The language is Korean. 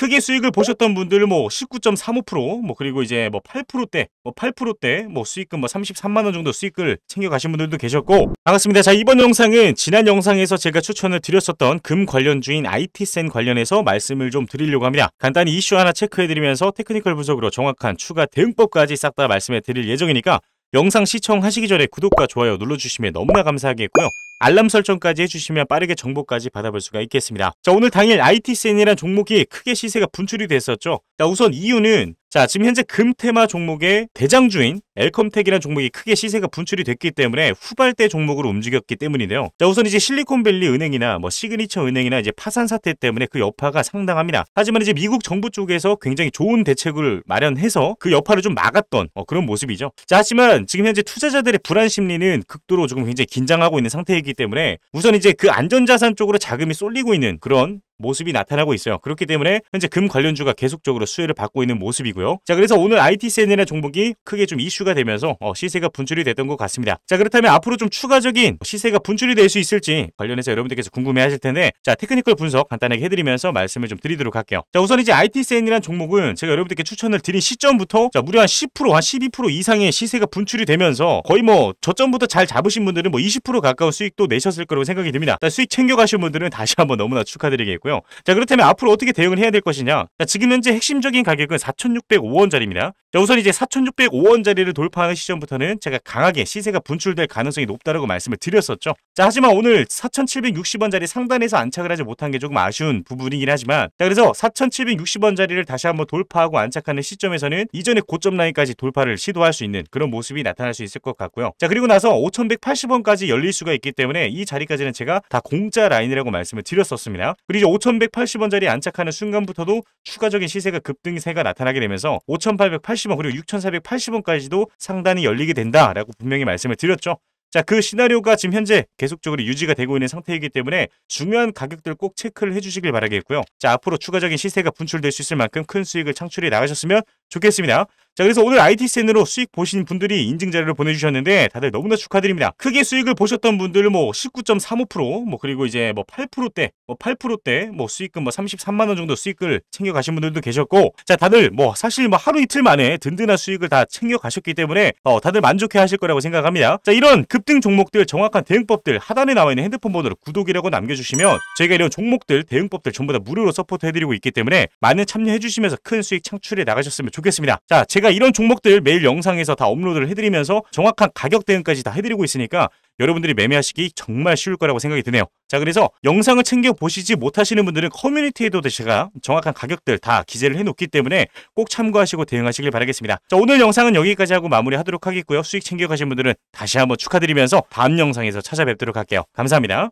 크게 수익을 보셨던 분들 뭐 19.35%뭐 그리고 이제 뭐 8%대 뭐 8%대 뭐 수익금 뭐 33만 원 정도 수익을 챙겨 가신 분들도 계셨고 반갑습니다. 자 이번 영상은 지난 영상에서 제가 추천을 드렸었던 금 관련 주인 아이티센 관련해서 말씀을 좀 드리려고 합니다. 간단히 이슈 하나 체크해 드리면서 technical 분석으로 정확한 추가 대응법까지 싹 다 말씀해 드릴 예정이니까 영상 시청하시기 전에 구독과 좋아요 눌러주시면 너무나 감사하겠고요. 알람 설정까지 해주시면 빠르게 정보까지 받아볼 수가 있겠습니다. 자 오늘 당일 아이티센이란 종목이 크게 시세가 분출이 됐었죠. 자 우선 이유는 자 지금 현재 금테마 종목의 대장주인 엘컴텍이라는 종목이 크게 시세가 분출이 됐기 때문에 후발대 종목으로 움직였기 때문인데요. 자 우선 이제 실리콘밸리 은행이나 뭐 시그니처 은행이나 이제 파산 사태 때문에 그 여파가 상당합니다. 하지만 이제 미국 정부 쪽에서 굉장히 좋은 대책을 마련해서 그 여파를 좀 막았던 어, 그런 모습이죠. 자 하지만 지금 현재 투자자들의 불안 심리는 극도로 조금 굉장히 긴장하고 있는 상태이기 때문에 우선 이제 그 안전자산 쪽으로 자금이 쏠리고 있는 그런 모습이 나타나고 있어요. 그렇기 때문에 현재 금 관련주가 계속적으로 수혜를 받고 있는 모습이고요. 자, 그래서 오늘 아이티센이라는 종목이 크게 좀 이슈가 되면서 어, 시세가 분출이 됐던 것 같습니다. 자, 그렇다면 앞으로 좀 추가적인 시세가 분출이 될 수 있을지 관련해서 여러분들께서 궁금해 하실 텐데 자, technical 분석 간단하게 해드리면서 말씀을 좀 드리도록 할게요. 자, 우선 이제 아이티센이라는 종목은 제가 여러분들께 추천을 드린 시점부터 자, 무려 한 10%, 한 12% 이상의 시세가 분출이 되면서 거의 뭐 저점부터 잘 잡으신 분들은 뭐 20% 가까운 수익도 내셨을 거라고 생각이 듭니다. 수익 챙겨가신 분들은 다시 한번 너무나 축하드리겠고요. 있고요. 자 그렇다면 앞으로 어떻게 대응을 해야 될 것이냐? 자, 지금 현재 핵심적인 가격은 4,605원짜리입니다. 자, 우선 이제 4,605원짜리를 돌파하는 시점부터는 제가 강하게 시세가 분출될 가능성이 높다라고 말씀을 드렸었죠. 자 하지만 오늘 4,760원짜리 상단에서 안착을 하지 못한 게 조금 아쉬운 부분이긴 하지만 자 그래서 4,760원짜리를 다시 한번 돌파하고 안착하는 시점에서는 이전의 고점 라인까지 돌파를 시도할 수 있는 그런 모습이 나타날 수 있을 것 같고요. 자 그리고 나서 5,180원까지 열릴 수가 있기 때문에 이 자리까지는 제가 다 공짜 라인이라고 말씀을 드렸었습니다. 그리고 5,180원짜리 안착하는 순간부터도 추가적인 시세가 급등세가 나타나게 되면서 5,880원 그리고 6,480원까지도 상단이 열리게 된다라고 분명히 말씀을 드렸죠. 자, 그 시나리오가 지금 현재 계속적으로 유지가 되고 있는 상태이기 때문에 중요한 가격들 꼭 체크를 해주시길 바라겠고요. 자, 앞으로 추가적인 시세가 분출될 수 있을 만큼 큰 수익을 창출해 나가셨으면 좋겠습니다. 자 그래서 오늘 IT센으로 수익 보신 분들이 인증 자료를 보내주셨는데 다들 너무나 축하드립니다. 크게 수익을 보셨던 분들 뭐 19.35%뭐 그리고 이제 뭐 8%대 뭐 8%대 뭐 수익금 뭐 33만 원 정도 수익을 챙겨 가신 분들도 계셨고 자 다들 뭐 사실 뭐 하루 이틀 만에 든든한 수익을 다 챙겨 가셨기 때문에 어 다들 만족해 하실 거라고 생각합니다. 자 이런 급등 종목들 정확한 대응법들 하단에 나와 있는 핸드폰 번호로 구독이라고 남겨주시면 저희가 이런 종목들 대응법들 전부 다 무료로 support 해드리고 있기 때문에 많은 참여해 주시면서 큰 수익 창출해 나가셨으면 좋겠습니다. 자 제가 이런 종목들 매일 영상에서 다 업로드를 해드리면서 정확한 가격 대응까지 다 해드리고 있으니까 여러분들이 매매하시기 정말 쉬울 거라고 생각이 드네요. 자 그래서 영상을 챙겨 보시지 못하시는 분들은 커뮤니티에도 제가 정확한 가격들 다 기재를 해놓기 때문에 꼭 참고하시고 대응하시길 바라겠습니다. 자 오늘 영상은 여기까지 하고 마무리하도록 하겠고요. 수익 챙겨 가신 분들은 다시 한번 축하드리면서 다음 영상에서 찾아뵙도록 할게요. 감사합니다.